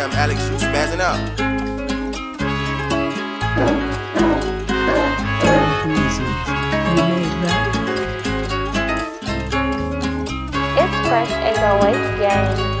Damn, Alex, you spazzing out. It's Fresh 808 Gang.